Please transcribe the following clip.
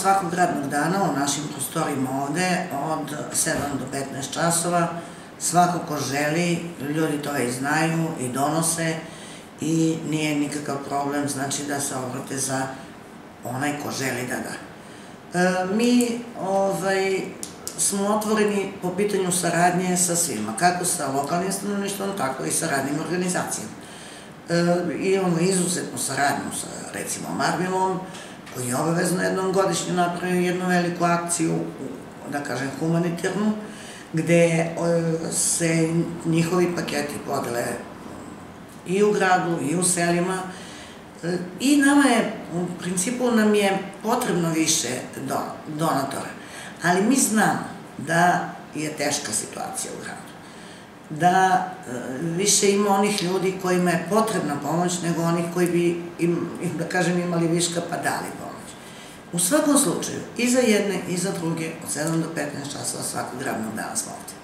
Svakog radnog dana u našim prostorima ovde od 7 do 15 časova svako ko želi, ljudi to i znaju i donose i nije nikakav problem znači da se obrate za onaj ko želi da da. E, mi ovaj, smo otvoreni po pitanju saradnje sa svima, kako sa lokalnim stanovništvom, tako i sa radnim organizacijama. E, imamo izuzetnu saradnju sa, recimo, Marvilom, koji je obavezno jednom godišnje napravio jednu veliku akciju, da kažem, humanitarnu, gde e, se njihovi paketi podele i u gradu, i u selima, e, i nama je, u principu nam je potrebno više donatora, ali mi znamo da je teška situacija u gradu da e, više ima onih ljudi kojima je potrebna pomoć nego onih koji bi, im, da kažem, imali viška pa dali pomoć. U svakom slučaju, i za jedne i za druge, od 7 do 15 časova svakog radnog dana smo ovde.